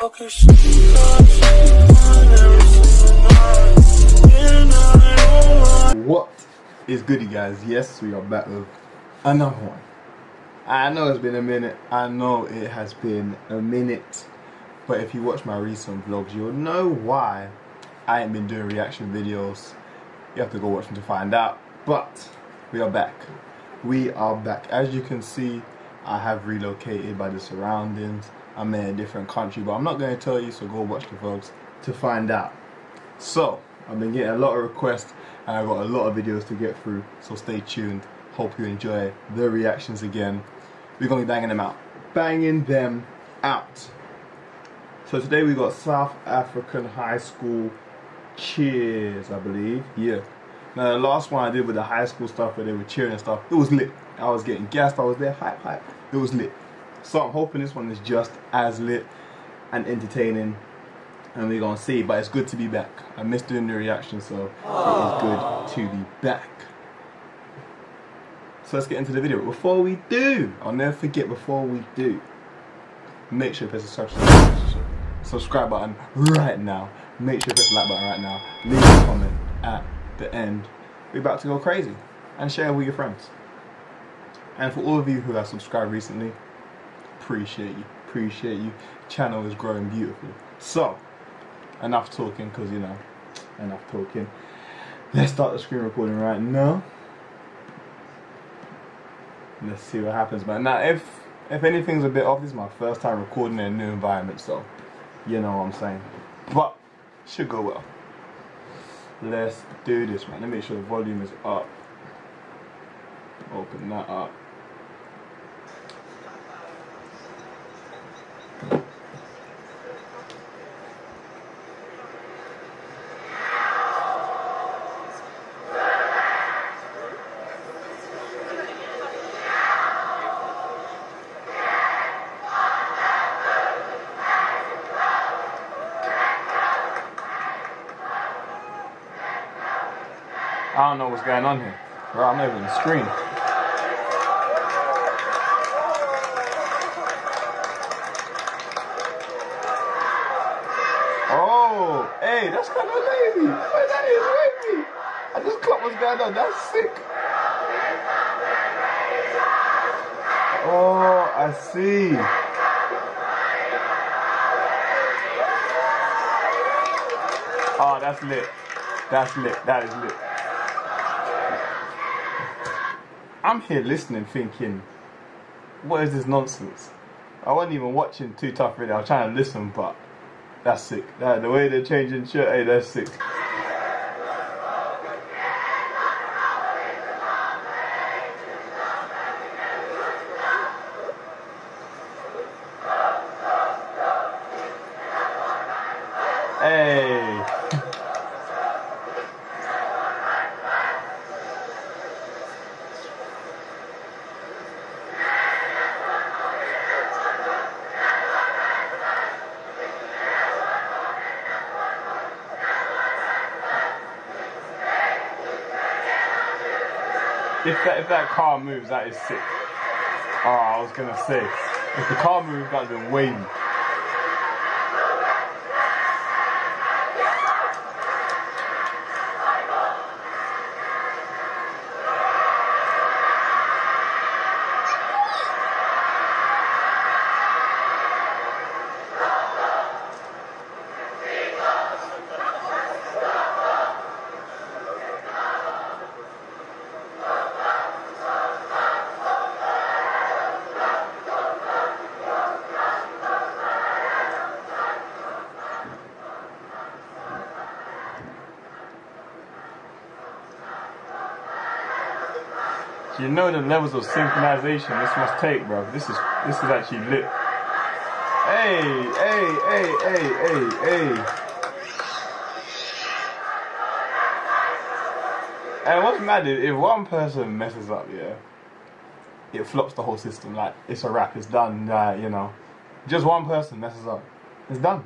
What is good, you guys? Yes, we are back with another one. I know it's been a minute. I know it has been a minute. But if you watch my recent vlogs, you'll know why I ain't been doing reaction videos. You have to go watch them to find out. But we are back. We are back. As you can see, I have relocated by the surroundings. I'm in a different country, but I'm not going to tell you, so go watch the vlogs to find out. So, I've been getting a lot of requests and I've got a lot of videos to get through, so stay tuned. Hope you enjoy the reactions again. We're going to be banging them out. Banging them out. So today we got South African High School Cheers, I believe. Yeah. Now the last one I did with the high school stuff where they were cheering and stuff, it was lit. I was getting gassed, I was there, hype, hype. It was lit. So I'm hoping this one is just as lit and entertaining and we're gonna see. But it's good to be back. I missed doing the reaction, so Aww. it is good to be back. So let's get into the video. Before we do, I'll never forget. Before we do, make sure you press the subscribe, subscribe button right now. Make sure you press the like button right now. Leave a comment at the end. We're about to go crazy and share with your friends. And for all of you who have subscribed recently, appreciate you. Appreciate you. Channel is growing beautifully. So, enough talking because you know enough talking. Let's start the screen recording right now. Let's see what happens man. Now if if anything's a bit off this is my first time recording in a new environment so you know what I'm saying. But should go well. Let's do this man. Let me make sure the volume is up. Open that up I don't know what's going on here. Bro, I'm not even screen. Oh, hey, that's kind of lazy. That is lazy. I just caught what's going on. That's sick. Oh, I see. Oh, that's lit. That's lit. That is lit. I'm here listening, thinking, what is this nonsense? I wasn't even watching Too Tough really. I was trying to listen, but that's sick. The way they're changing shit, hey, that's sick. If that, if that car moves, that is sick. Oh, I was gonna say, if the car moves, that's been wavy. You know the levels of synchronization this must take, bro. This is this is actually lit. Hey, hey, hey, hey, hey, hey. And what's mad is if one person messes up, yeah, it flops the whole system. Like it's a wrap, it's done. Uh, you know, just one person messes up, it's done.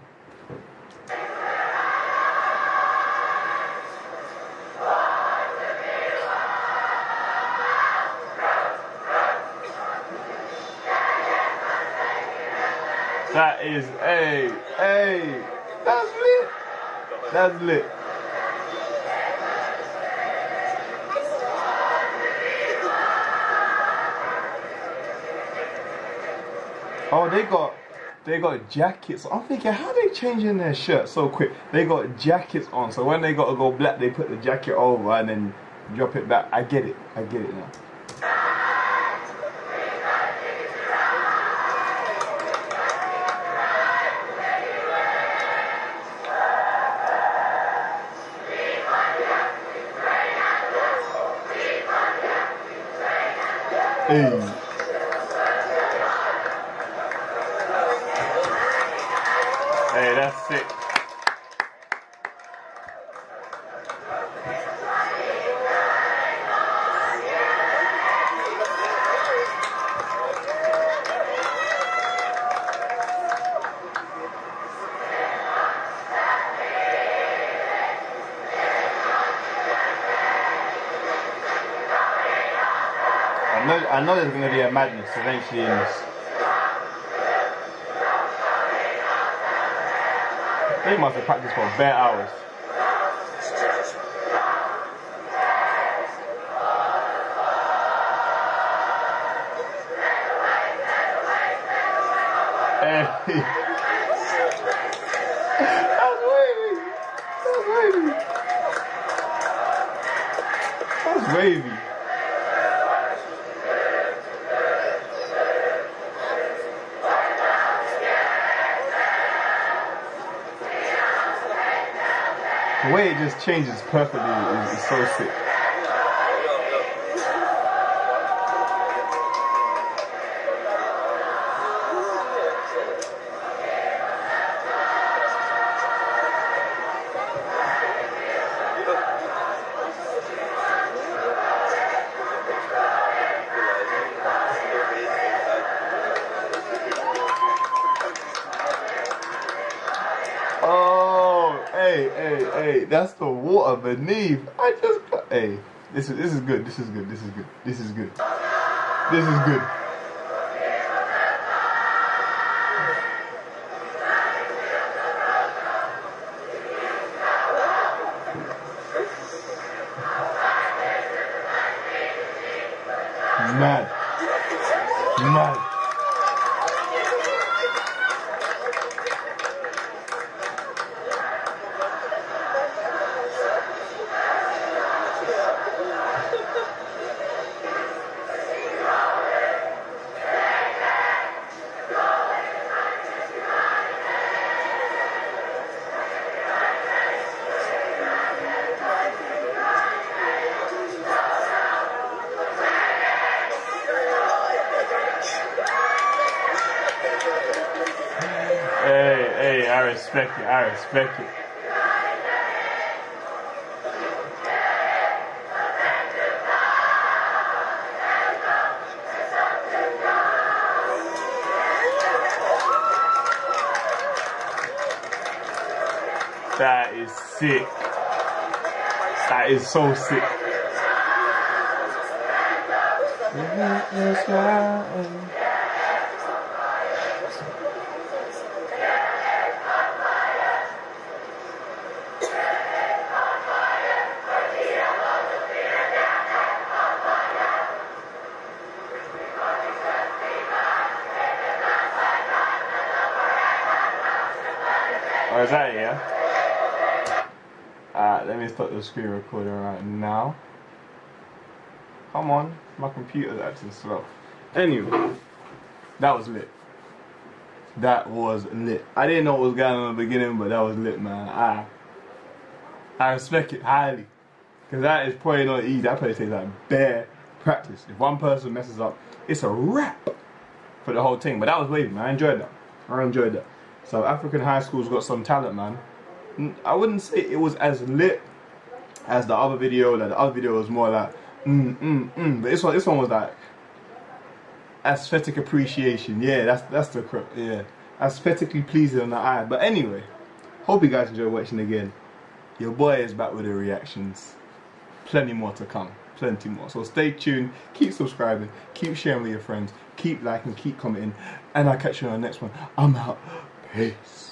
That is, hey, hey, that's lit. That's lit. Oh, they got they got jackets. I'm thinking, how they changing their shirt so quick? They got jackets on, so when they got to go black, they put the jacket over and then drop it back. I get it. I get it now. Hey. That's sick. I know, there's going to be a madness eventually in this. They must have practiced for bare hours. Hey. Eh. That's wavy. That's wavy. That's wavy. The way it just changes perfectly is, is so sick. Oh, Oh, hey, hey, hey, that's the water beneath. I just got, hey, this is this is good. This is good. This is good. This is good. This is good. Mad. Hey, I respect it. I respect it. That is sick. That is so sick. Oh, that it, yeah? Alright, let me start the screen recording right now. Come on, my computer's acting slow. Anyway, that was lit. That was lit. I didn't know what was going on in the beginning, but that was lit, man. I, I respect it highly. Because that is probably not easy. That probably takes like bare practice. If one person messes up, it's a wrap for the whole thing. But that was wavy, man. I enjoyed that. I enjoyed that. So African high school's got some talent, man. I wouldn't say it was as lit as the other video. Like the other video was more like mm mm mm, but this one this one was like aesthetic appreciation. Yeah, that's that's the cor- yeah aesthetically pleasing on the eye. But anyway, hope you guys enjoy watching again. Your boy is back with the reactions. Plenty more to come. plenty more. So stay tuned, keep subscribing, keep sharing with your friends, keep liking, keep commenting, and I'll catch you on the next one. I'm out. Peace.